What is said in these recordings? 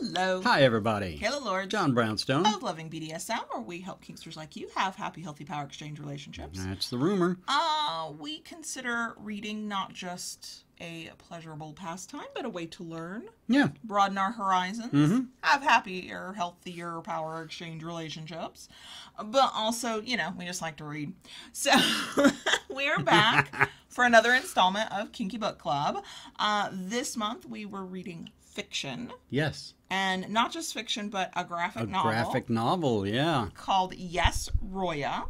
Hello. Hi, everybody. Kayla Lord. John Brownstone. Of Loving BDSM, where we help Kinksters like you have happy, healthy power exchange relationships. That's the rumor. Uh, we consider reading not just a pleasurable pastime, but a way to learn, Yeah. broaden our horizons, Mm-hmm. have happier, healthier power exchange relationships. But also, you know, we just like to read. So we're back for another installment of Kinky Book Club. Uh, this month we were reading fiction, Yes. And not just fiction, but a graphic A novel graphic novel. Yeah. called Yes Roya.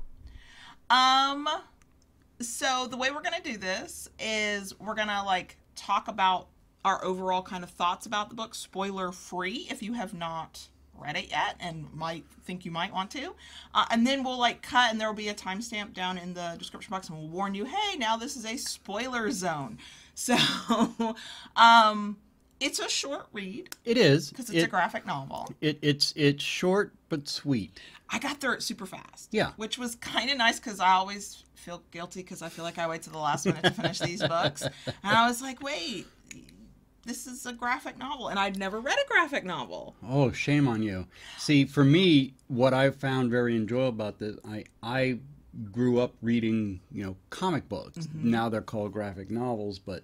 Um so the way we're going to do this is we're going to like talk about our overall kind of thoughts about the book spoiler free if you have not read it yet and might think you might want to. Uh, and then we'll like cut and there will be a timestamp down in the description box and we'll warn you, "Hey, now this is a spoiler zone." So um it's a short read It is. because it's it, a graphic novel. it, it's it's short but sweet. I got through it super fast. Yeah. Which was kind of nice because I always feel guilty because I feel like I wait to the last minute to finish these books. And I was like, wait, this is a graphic novel. And I'd never read a graphic novel. Oh, shame on you. See, for me, what I found very enjoyable about this, I I grew up reading, you know, comic books. Mm-hmm. Now they're called graphic novels, but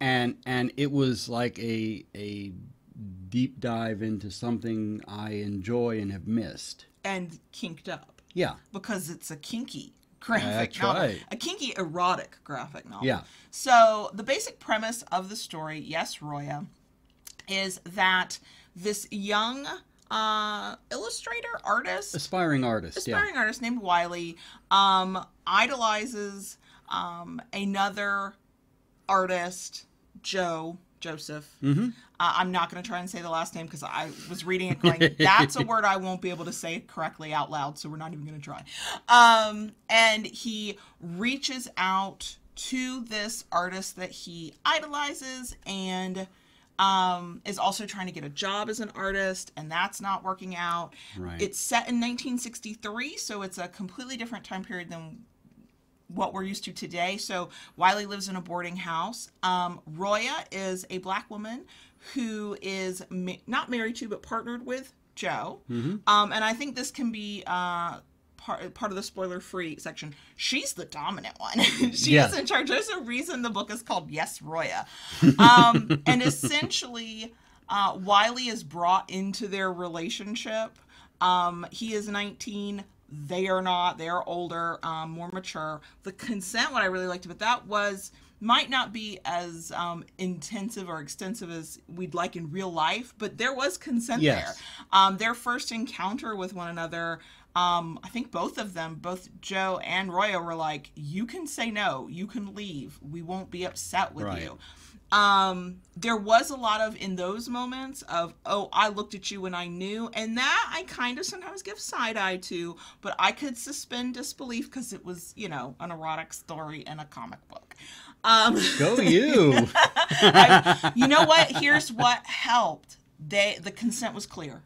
and and it was like a a deep dive into something I enjoy and have missed. And kinked up Yeah. because it's a kinky graphic That's novel. right. A kinky erotic graphic novel. Yeah. So the basic premise of the story, yes, Roya, is that this young uh, illustrator, artist, Aspiring artist. aspiring artist named Wiley um, idolizes um, another artist, Joe Joseph. Mm-hmm. Uh, I'm not going to try and say the last name because I was reading it going, that's a word I won't be able to say correctly out loud, so we're not even going to try. Um, and he reaches out to this artist that he idolizes and um, is also trying to get a job as an artist, and that's not working out. Right. It's set in 1963, so it's a completely different time period than what we're used to today. So Wiley lives in a boarding house. Um, Roya is a black woman who is ma- not married to but partnered with Joe. Um, and I think this can be uh, part part of the spoiler free section. She's the dominant one. she Yeah. is in charge. There's a reason the book is called Yes Roya. Um, and essentially, uh, Wiley is brought into their relationship. Um, he is 19. They are not. They are older, um, more mature. The consent, what I really liked about that was might not be as um, intensive or extensive as we'd like in real life, but there was consent Yes. there. Um, their first encounter with one another, um, I think both of them, both Joe and Roya, were like, "You can say no. You can leave. We won't be upset with Right. you." Um there was a lot of in those moments of oh i looked at you when i knew and that i kind of sometimes give side eye to but i could suspend disbelief because it was you know an erotic story and a comic book. Um Go you. I- you know what? Here's what helped. They the consent was clear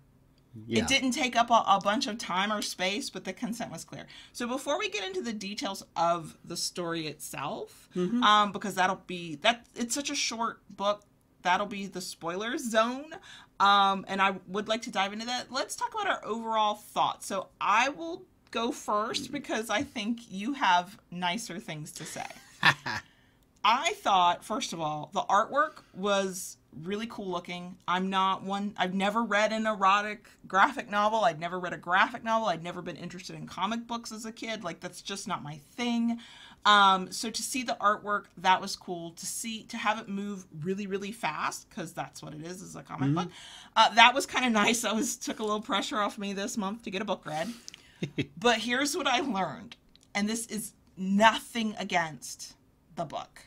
yeah. it didn't take up a, a bunch of time or space, but the consent was clear. So before we get into the details of the story itself, um, because that'll be that it's such a short book, that'll be the spoiler zone. Um, and I would like to dive into that. Let's talk about our overall thoughts. So I will go first because I think you have nicer things to say. I thought, first of all, the artwork was really cool looking. I'm not one, I've never read an erotic graphic novel. I'd never read a graphic novel. I'd never been interested in comic books as a kid. Like, that's just not my thing. Um, so to see the artwork, that was cool. To see, to have it move really, really fast, because that's what it is, is a comic book. Uh, that was kind of nice. That was, took a little pressure off me this month to get a book read. but here's what I learned, and this is nothing against the book.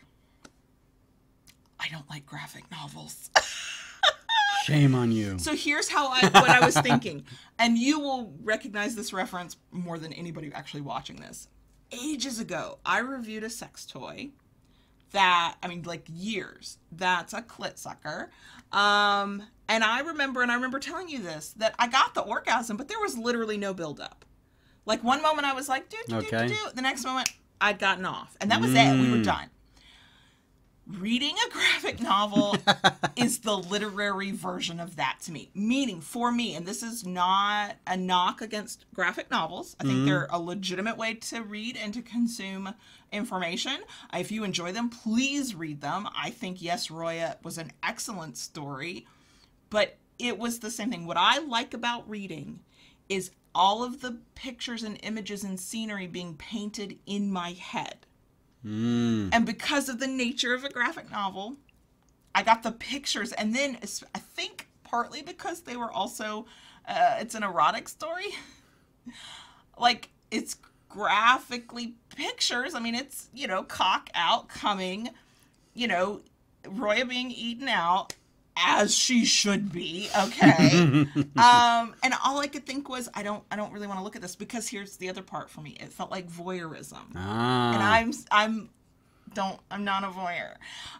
I don't like graphic novels. Shame on you. so here's how I what I was thinking. And you will recognize this reference more than anybody actually watching this. Ages ago, I reviewed a sex toy that I mean like years. That's a clit sucker. Um and I remember and I remember telling you this that I got the orgasm, but there was literally no build up. Like one moment I was like, do do do do. The next moment I'd gotten off, and that was it. We were Mm. done. Reading a graphic novel is the literary version of that to me. Meaning, for me, and this is not a knock against graphic novels, I think mm-hmm. they're a legitimate way to read and to consume information. Uh, if you enjoy them, please read them. I think Yes, Roya was an excellent story, but it was the same thing. What I like about reading is all of the pictures and images and scenery being painted in my head. Mm. And because of the nature of a graphic novel, I got the pictures. And then I think partly because they were also, uh, it's an erotic story. like it's graphically pictures. I mean, it's, you know, cock out coming, you know, Roya being eaten out as she should be okay um and all i could think was i don't i don't really want to look at this because here's the other part for me it felt like voyeurism Ah. and I'm I'm don't I'm not a voyeur.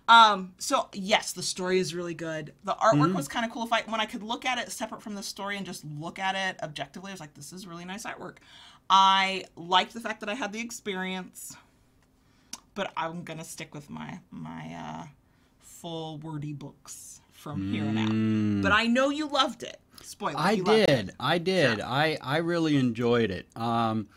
Um, so yes, the story is really good. The artwork was kind of cool. If I when I could look at it separate from the story and just look at it objectively, I was like, this is really nice artwork. I liked the fact that I had the experience, but I'm gonna stick with my my uh, full wordy books from here on out. But I know you loved it. Spoiler. I you loved it. did. I did. I I really enjoyed it. Um,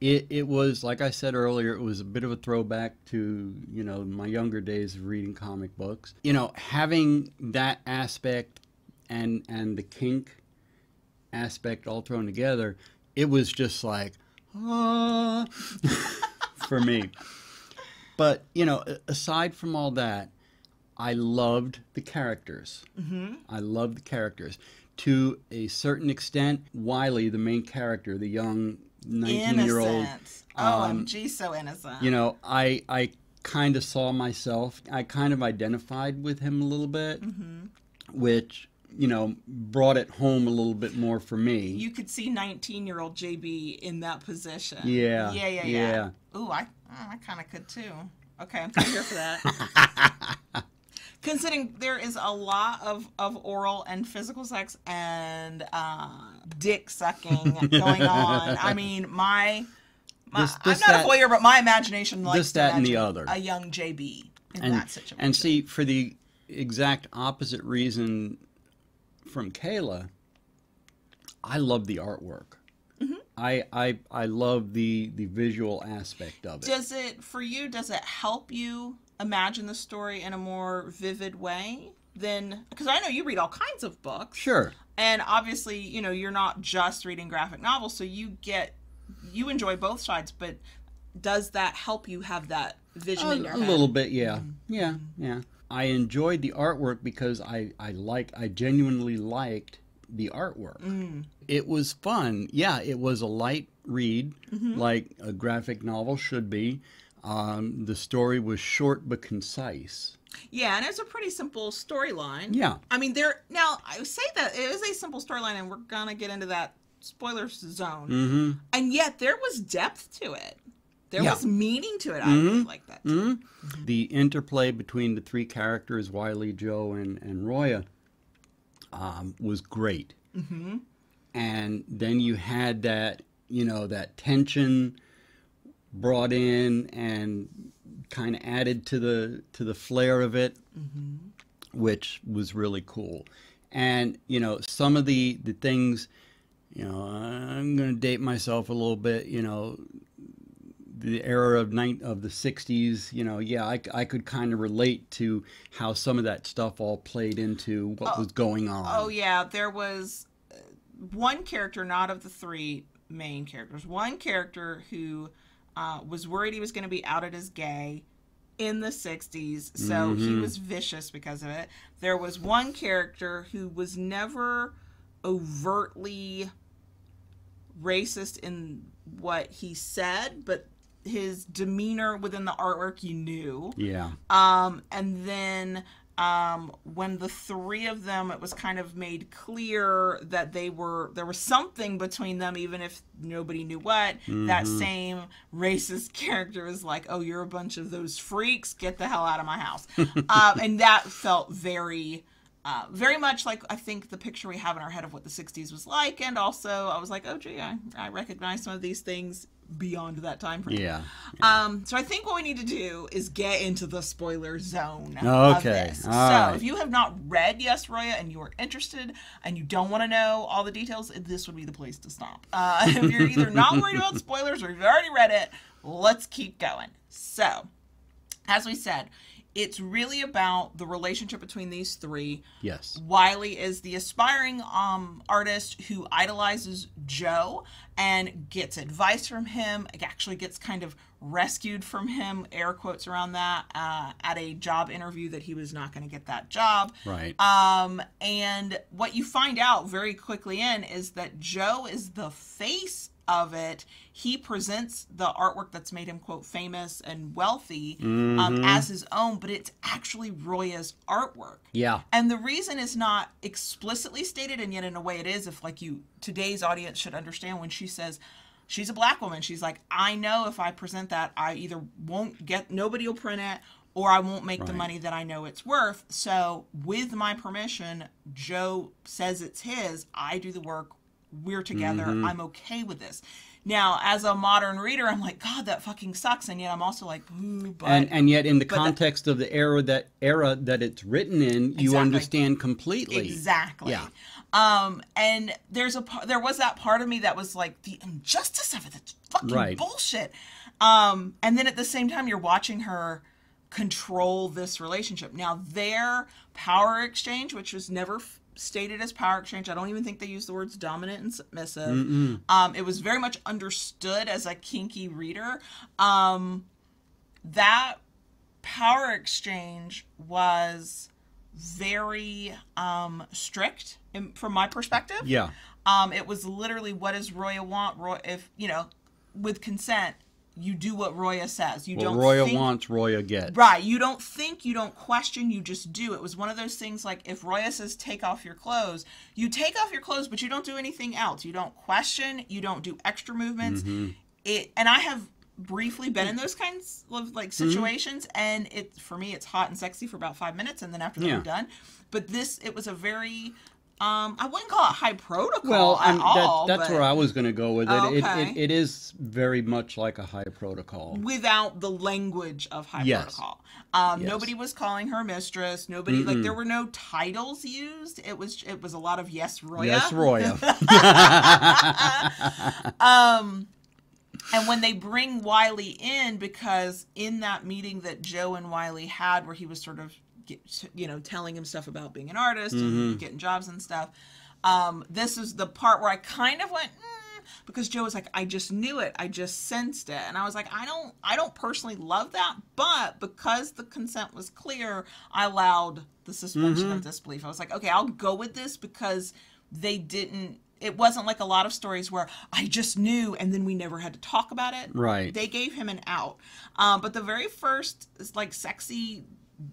it it was like I said earlier. It was a bit of a throwback to you know my younger days of reading comic books. You know, having that aspect and and the kink aspect all thrown together, it was just like ah, for me. But you know, aside from all that, I loved the characters. Mm-hmm. I loved the characters. To a certain extent, Wiley, the main character, the young 19 year old, Innocent. OMG, so innocent. you know, I, I kind of saw myself, I kind of identified with him a little bit, Mm-hmm. which, you know, brought it home a little bit more for me. you could see 19 year old JB in that position. Yeah, Yeah, yeah, yeah. yeah. Ooh, I, oh, I kind of could too. Okay, I'm here for that. Considering there is a lot of, of oral and physical sex and uh, dick sucking going on. I mean, my. my This- this, I'm not that- a voyeur, but my imagination likes this, to that, and the other. A young JB in and, that situation. and see, for the exact opposite reason from Kayla, I love the artwork. Mm-hmm. I, I I love the the visual aspect of it. does it for you does it help you imagine the story in a more vivid way than because i know you read all kinds of books sure. and obviously you know you're not just reading graphic novels so you get you enjoy both sides but does that help you have that vision A, in your a head? little bit, yeah, Mm-hmm. yeah, yeah. I enjoyed the artwork because I I like I genuinely liked the artwork. Mm. It was fun. Yeah, it was a light read, Mm-hmm. like a graphic novel should be. Um, the story was short but concise. yeah and it's a pretty simple storyline Yeah. i mean there now i say that it is a simple storyline and we're gonna get into that spoiler zone Mm-hmm. and yet there was depth to it there Yeah. was meaning to it i really like that hmm The interplay between the three characters, Wiley, Joe, and, and Roya, um, was great. Mm-hmm. And then you had that, you know, that tension brought in and kind of added to the to the flair of it, which was really cool. And you know, some of the the things, you know, I'm going to date myself a little bit. You know, the era of night of the 60s you know yeah i, I could kind of relate to how some of that stuff all played into what was going on Oh yeah, there was uh, one character, not of the three main characters. One character who uh, was worried he was going to be outed as gay in the 60s, so he was vicious because of it. There was one character who was never overtly racist in what he said, but his demeanor within the artwork you knew. yeah Um, and then um, when the three of them, it was kind of made clear that they were there was something between them, even if nobody knew what. That same racist character was like, "Oh, you're a bunch of those freaks. Get the hell out of my house," um, and that felt very. uh, very much like I think the picture we have in our head of what the 60s was like. And also, I was like, oh, gee, I, I recognize some of these things beyond that time frame. Yeah. Um, so I think what we need to do is get into the spoiler zone. Okay, so right. if you have not read Yes Roya and you are interested and you don't want to know all the details, this would be the place to stop. Uh, if you're either not worried about spoilers or you've already read it, let's keep going. So, as we said, it's really about the relationship between these three. Yes. Wiley is the aspiring um, artist who idolizes Joe and gets advice from him. Actually, gets kind of rescued from him, air quotes around that, uh, at a job interview that he was not going to get that job. Right. Um, and what you find out very quickly in is that Joe is the face of it. He presents the artwork that's made him quote famous and wealthy um, as his own, but it's actually Roya's artwork. yeah. And the reason is not explicitly stated, and yet in a way it is. If like you today's audience should understand when she says she's a black woman, she's like, I know if I present that, I either won't get nobody will print it, or I won't make the money that I know it's worth. So with my permission, Joe says it's his. I do the work. We're together. Mm-hmm. I'm okay with this. Now, as a modern reader, I'm like, God, that fucking sucks, and yet I'm also like, ooh, but and and yet in the context of the era that era that it's written in, you understand completely. Exactly. Yeah. Um, and there's a there was that part of me that was like the injustice of it. That's fucking Right. bullshit. Um, and then at the same time, you're watching her control this relationship. Now, their power exchange, which was never stated as power exchange, I don't even think they used the words dominant and submissive. Um, it was very much understood as a kinky reader. Um, that power exchange was very um, strict in, from my perspective. Yeah. Um, it was literally, what does Roya want? Roy, if you know, with consent, you do what Roya says. You What don't Roya think, wants, Roya gets. Right. You don't think, you don't question, you just do. It was one of those things like if Roya says take off your clothes, you take off your clothes, but you don't do anything else. You don't question, you don't do extra movements. Mm-hmm. It and I have briefly been in those kinds of like Mm-hmm. situations and it for me it's hot and sexy for about five minutes and then after that Yeah. we're done. But this it was a very um I wouldn't call it high protocol Well, at all. that, that's but where I was going to go with it. Oh, It, okay. it. It is very much like a high protocol. without the language of high Yes. protocol. Um, Yes. Nobody was calling her mistress. Nobody like there were no titles used. It was it was a lot of yes Roya. Yes, Roya. Um, and when they bring Wiley in, because in that meeting that Joe and Wiley had, where he was sort of, get, you know, telling him stuff about being an artist and getting jobs and stuff, um, this is the part where I kind of went. Mm, because Joe was like, I just knew it, I just sensed it, and I was like, I don't, I don't personally love that, but because the consent was clear, I allowed the suspension of disbelief. I was like, okay, I'll go with this because they didn't it wasn't like a lot of stories where I just knew and then we never had to talk about it. Right. They gave him an out. Um, but the very first like sexy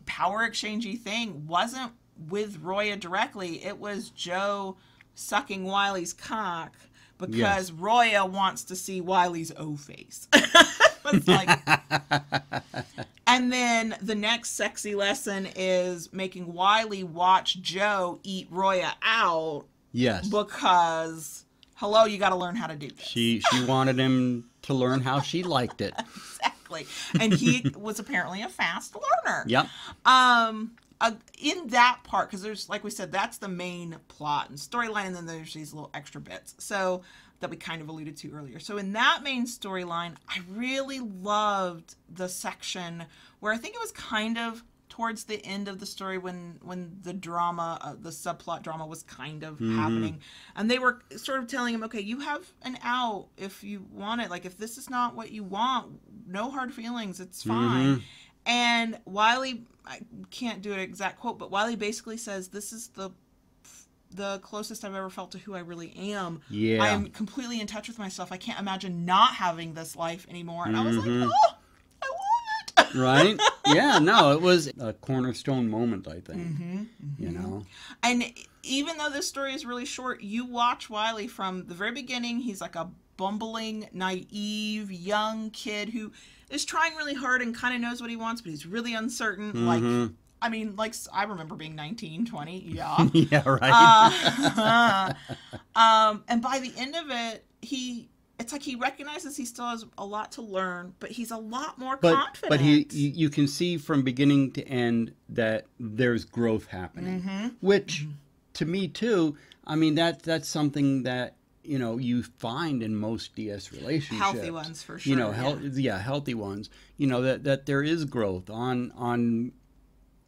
power exchangey thing wasn't with Roya directly. It was Joe sucking Wiley's cock because Yes. Roya wants to see Wiley's O face. It's like- and then the next sexy lesson is making Wiley watch Joe eat Roya out Yes. because hello you got to learn how to do this She she wanted him to learn how she liked it. exactly and he was apparently a fast learner. Yep. um uh, in that part because there's like we said that's the main plot and storyline and then there's these little extra bits so that we kind of alluded to earlier. So in that main storyline i really loved the section where i think it was kind of towards the end of the story when when the drama uh, the subplot drama was kind of happening. And they were sort of telling him okay you have an out if you want it. Like if this is not what you want no hard feelings it's fine and Wiley, I can't do an exact quote, but Wiley basically says, "This is the the closest I've ever felt to who I really am. Yeah. I am completely in touch with myself. I can't imagine not having this life anymore." And I was Mm-hmm. like, "Oh, I want it." Right? Yeah, no, it was a cornerstone moment, I think. Mm-hmm, You know? And even though this story is really short, you watch Wiley from the very beginning. He's like a bumbling, naive, young kid who is trying really hard and kind of knows what he wants, but he's really uncertain. Like, I mean, like I remember being 19, 20. Yeah. yeah, right. Uh, um, and by the end of it, he it's like he recognizes he still has a lot to learn, but he's a lot more but confident. but he you, you can see from beginning to end that there's growth happening, Mm-hmm. which to me too. I mean that that's something that you know you find in most DS relationships. Healthy ones, for sure. You know, hel- yeah. healthy ones. You know that that there is growth on on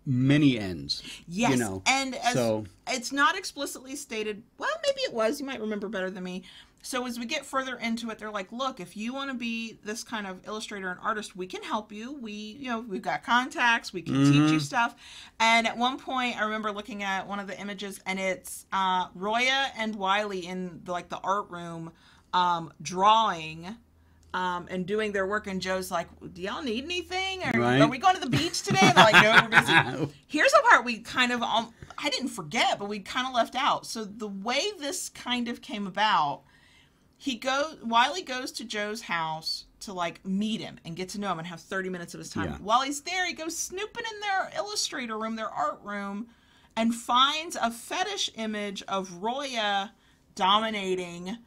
many ends. Yes, you know, and as so- it's not explicitly stated. Well, maybe it was. You might remember better than me. So as we get further into it, they're like, "Look, if you want to be this kind of illustrator and artist, we can help you. We, you know, we've got contacts. We can teach Mm-hmm. you stuff." And at one point, I remember looking at one of the images, and it's uh, Roya and Wiley in the, like the art room, um, drawing. Um, and doing their work, and Joe's like, "Do y'all need anything? Are, Right. are we going to the beach today?" And they're like, "No, we're busy." Here's a part we kind of um, I didn't forget, but we kind of left out. So the way this kind of came about, he goes Wiley goes to Joe's house to like meet him and get to know him and have 30 minutes of his time. Yeah. While he's there, he goes snooping in their illustrator room, their art room, and finds a fetish image of Roya dominating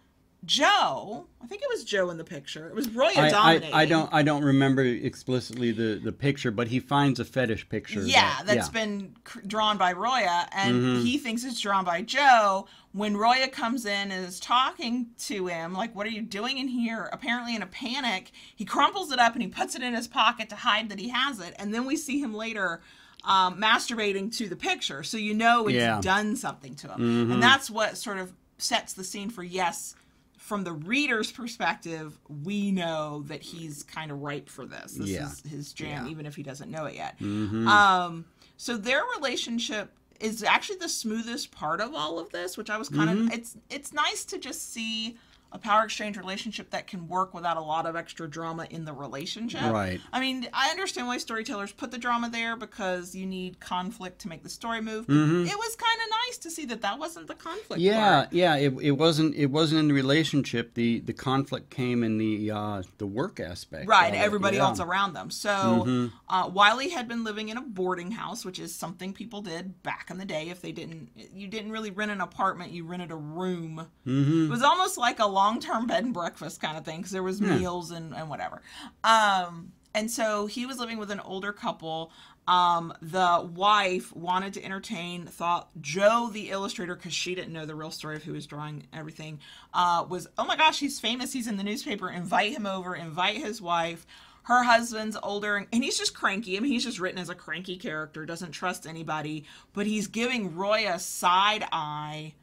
Joe. I think it was Joe in the picture. It was Roya I, dominating. I, I don't I don't remember explicitly the, the picture, but he finds a fetish picture. Yeah, that- that's been cr- drawn by Roya, and he thinks it's drawn by Joe. When Roya comes in and is talking to him, like, "What are you doing in here?" Apparently, in a panic, he crumples it up and he puts it in his pocket to hide that he has it. And then we see him later um, masturbating to the picture, so you know it's Yeah. done something to him, and that's what sort of sets the scene for yes. From the reader's perspective, we know that he's kind of ripe for this. This Yeah. is his jam, Yeah. even if he doesn't know it yet. Um, so their relationship is actually the smoothest part of all of this, which I was kind Mm-hmm. of. It's it's nice to just see a power exchange relationship that can work without a lot of extra drama in the relationship. Right. I mean, I understand why storytellers put the drama there because you need conflict to make the story move. But It was kind of nice to see that that wasn't the conflict. Mm-hmm. Yeah, part. yeah. It, it wasn't it wasn't in the relationship. The the conflict came in the uh, the work aspect. Right, everybody yeah. else around them. So Mm-hmm. uh, Wiley had been living in a boarding house, which is something people did back in the day. If they didn't, you didn't really rent an apartment; you rented a room. Mm-hmm. It was almost like a long-term bed and breakfast kind of thing because there was meals and, and whatever. Um, and so he was living with an older couple. Um, the wife wanted to entertain, thought Joe, the illustrator, because she didn't know the real story of who was drawing everything, uh, was, oh my gosh, he's famous. He's in the newspaper. Invite him over, invite his wife. Her husband's older and he's just cranky. I mean, he's just written as a cranky character, doesn't trust anybody, but he's giving Roy a side eye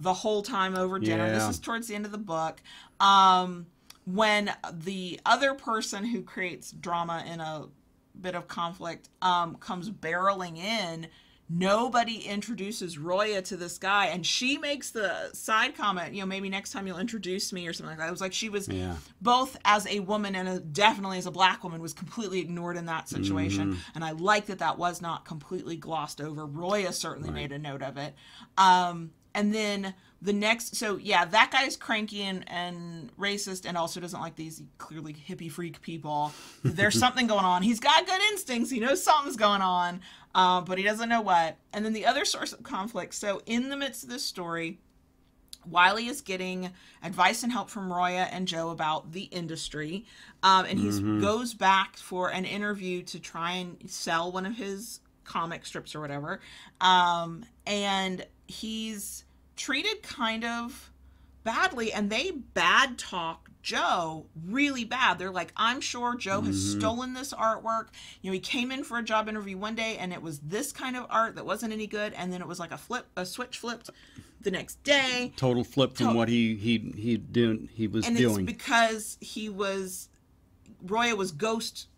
the whole time over dinner. This is towards the end of the book. Um, when the other person who creates drama in a bit of conflict um, comes barreling in, nobody introduces Roya to this guy, and she makes the side comment, you know, maybe next time you'll introduce me or something like that. It was like she was Yeah. both as a woman and a, definitely as a black woman was completely ignored in that situation, Mm-hmm. and I like that that was not completely glossed over. Roya certainly made a note of it. Um, and then the next so yeah that guy's cranky and, and racist and also doesn't like these clearly hippie freak people. There's something going on. He's got good instincts. He knows something's going on uh, but he doesn't know what. And then the other source of conflict so in the midst of this story Wiley is getting advice and help from Roya and Joe about the industry, um, and he goes back for an interview to try and sell one of his comic strips or whatever. Um, and he's treated kind of badly, and they bad talk Joe really bad. They're like, I'm sure Joe has mm-hmm. stolen this artwork. You know, he came in for a job interview one day and it was this kind of art that wasn't any good, and then it was like a flip, a switch flipped the next day. Total flip from To- what he he he doing he was and doing. it's because he was Roya was ghost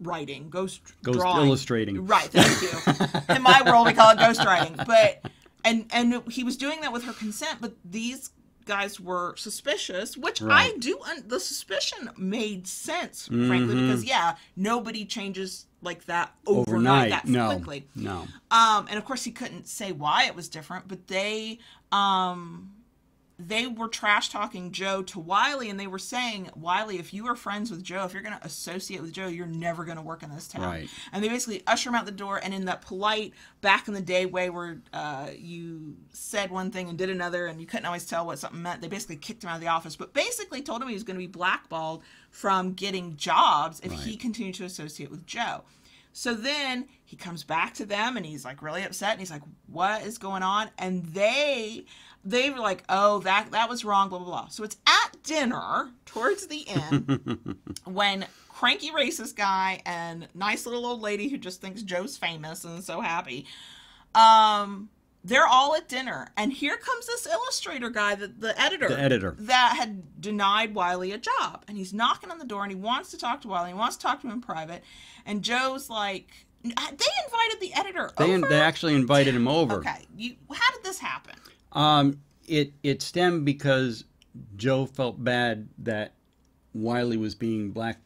writing, ghost, Ghost drawing. illustrating. Right, thank you. In my world, we call it ghost writing, but and and he was doing that with her consent. But these guys were suspicious, which I do. Un- the suspicion made sense, frankly, because yeah, nobody changes like that overnight, Mm-hmm. Overnight, that no, quickly. no. Um, and of course, he couldn't say why it was different, but they, um, they were trash talking Joe to Wiley, and they were saying, Wiley, if you are friends with Joe, if you're going to associate with Joe, you're never going to work in this town. Right. And they basically usher him out the door, and in that polite, back in the day way where uh, you said one thing and did another, and you couldn't always tell what something meant, they basically kicked him out of the office, but basically told him he was going to be blackballed from getting jobs if he continued to associate with Joe. So then he comes back to them and he's like really upset and he's like, "What is going on?" And they they were like, "Oh, that that was wrong." Blah blah blah. So it's at dinner towards the end when cranky racist guy and nice little old lady who just thinks Joe's famous and so happy. Um, they're all at dinner, and here comes this illustrator guy, the, the editor, The editor. that had denied Wiley a job, and he's knocking on the door, and he wants to talk to Wiley, he wants to talk to him in private, and Joe's like, they invited the editor They over. they actually invited him over. Okay, you. How did this happen? Um, it it stemmed because Joe felt bad that Wiley was being black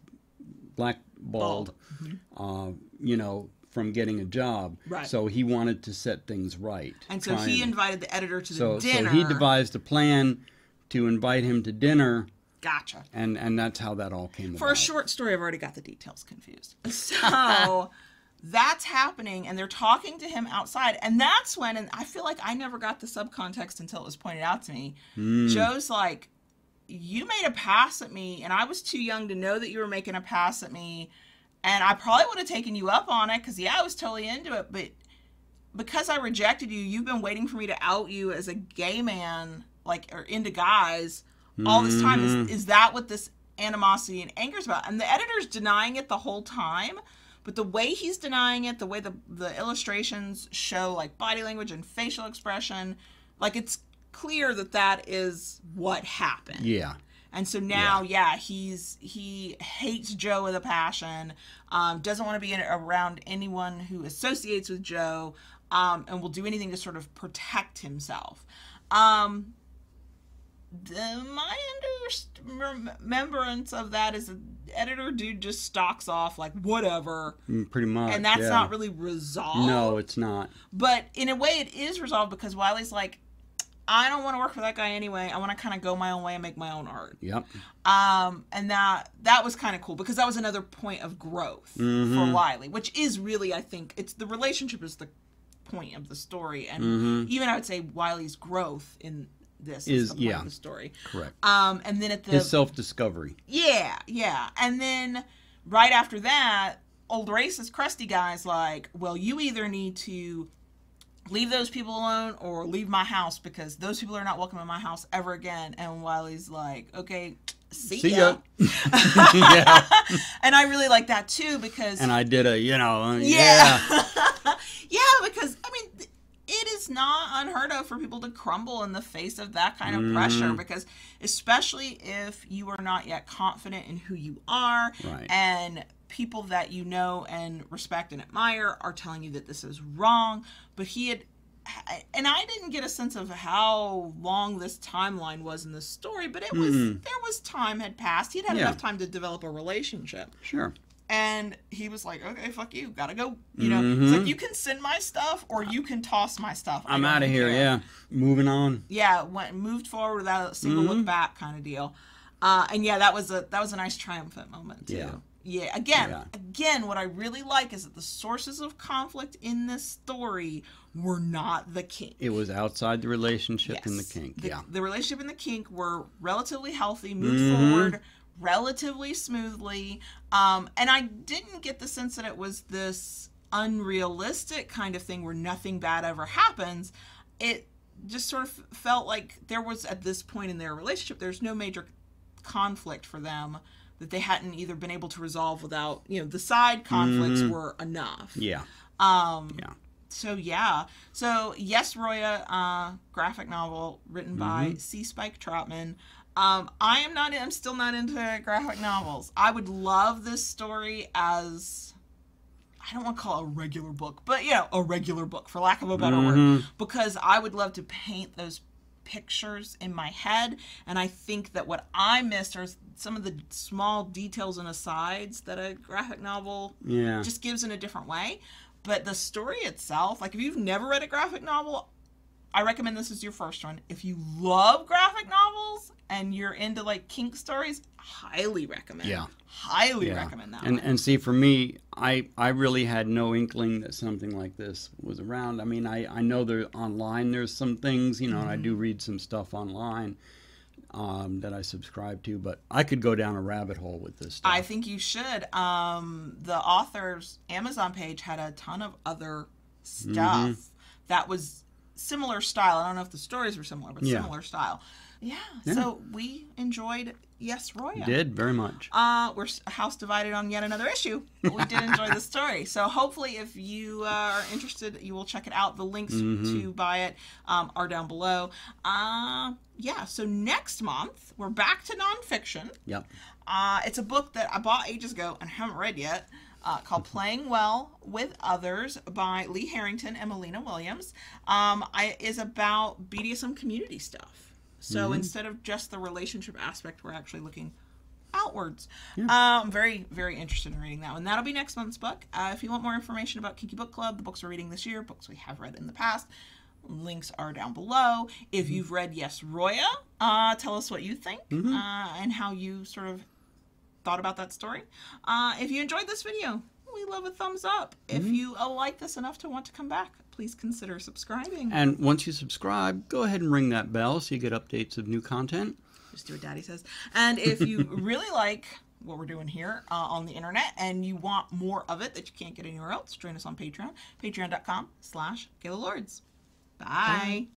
blackballed, uh, you know, from getting a job. Right. So he wanted to set things right. And so he invited the editor to the so dinner. so he devised a plan to invite him to dinner, Gotcha. and and that's how that all came about. For about. a short story, I've already got the details confused. So that's happening, and they're talking to him outside, and that's when, and I feel like I never got the subcontext until it was pointed out to me. Hmm. Joe's like, "You made a pass at me, and I was too young to know that you were making a pass at me, and I probably would have taken you up on it because yeah, I was totally into it, but." Because I rejected you, you've been waiting for me to out you as a gay man, like or into guys, all this time. Mm-hmm. Is, is that what this animosity and anger is about? And the editor's denying it the whole time, but the way he's denying it, the way the the illustrations show like body language and facial expression, like it's clear that that is what happened. Yeah. And so now, yeah, he's he hates Joe with a passion. Um, doesn't want to be in, around anyone who associates with Joe, um, and will do anything to sort of protect himself. Um, the, my under- remembrance of that is the editor dude just stalks off like whatever, Mm, Pretty much. and that's yeah. not really resolved. No, it's not. But in a way, it is resolved because Wiley's like, I don't want to work for that guy anyway. I want to kind of go my own way and make my own art. Yep. Um, and that that was kind of cool because that was another point of growth Mm-hmm. for Wiley, which is really, I think, it's the relationship is the point of the story, and Mm-hmm. even I would say Wiley's growth in this is, Is- yeah. of the story. Correct. Um, and then at the His self discovery. yeah, yeah. And then right after that, old racist crusty guy's like, well, you either need to leave those people alone or leave my house because those people are not welcome in my house ever again. And Wiley's like, okay, see, See ya. ya. yeah. And I really like that too because And I did a, you know, yeah. yeah. yeah, because I mean, it is not unheard of for people to crumble in the face of that kind of Mm-hmm. pressure because especially if you are not yet confident in who you are Right. and people that you know and respect and admire are telling you that this is wrong, but he had and I didn't get a sense of how long this timeline was in the story, but it was there was time had passed. He'd had Yeah. enough time to develop a relationship. Sure. And he was like, okay, fuck you, gotta go. You know, it's like, you can send my stuff or you can toss my stuff. I I'm out of here. care." Yeah. Moving on. Yeah, went, moved forward without a single Mm-hmm. look back kind of deal. Uh, and yeah, that was a that was a nice triumphant moment too. Yeah. Yeah. Again, Yeah. again, what I really like is that the sources of conflict in this story were not the kink. It was outside the relationship and the kink. The, yeah. the relationship and the kink were relatively healthy, moved Mhm. forward relatively smoothly. Um, and I didn't get the sense that it was this unrealistic kind of thing where nothing bad ever happens. It just sort of felt like there was, at this point in their relationship, there's no major conflict for them that they hadn't either been able to resolve without, you know, the side conflicts were enough. Yeah. Um, Yeah. so yeah, so yes, Roya, uh, graphic novel written Mm-hmm. by C. Spike Trotman. Um, I am not. I'm still not into graphic novels. I would love this story as I don't want to call it a regular book, but you know, a regular book for lack of a better Mm-hmm. word, because I would love to paint those pictures in my head and i think that what i missed are some of the small details and asides that a graphic novel Yeah. just gives in a different way. But the story itself, like if you've never read a graphic novel, I recommend this as your first one. If you love graphic novels and you're into like kink stories, highly recommend. Yeah. Highly recommend that And one. and see, for me, I I really had no inkling that something like this was around. I mean, I I know there online there's some things, you know, and I do read some stuff online um, that I subscribe to, but I could go down a rabbit hole with this stuff. I think you should. Um, the author's Amazon page had a ton of other stuff Mm-hmm. that was similar style. I don't know if the stories were similar, but Yeah. similar style. Yeah. So we enjoyed Yes Roya. Did very much. Uh, we're house divided on yet another issue, but we did enjoy the story. So hopefully, if you uh, are interested, you will check it out. The links to buy it um, are down below. Uh, yeah. So next month we're back to nonfiction. Yep. Uh, it's a book that I bought ages ago and haven't read yet. Uh, called "Playing Well with Others" by Lee Harrington and Mollena Williams. Um, I, is about BDSM community stuff. So instead of just the relationship aspect, we're actually looking outwards. Uh, I'm very, very interested in reading that one. That'll be next month's book. Uh, if you want more information about Kinky Book Club, the books we're reading this year, books we have read in the past, links are down below. If you've read Yes Roya, uh, tell us what you think uh, and how you sort of thought about that story. Uh, if you enjoyed this video, we love a thumbs up. If you uh, like this enough to want to come back, please consider subscribing. And once you subscribe, go ahead and ring that bell so you get updates of new content. Just do what Daddy says. And if you really like what we're doing here uh, on the internet and you want more of it that you can't get anywhere else, join us on Patreon. Patreon.com slash Lords. Bye.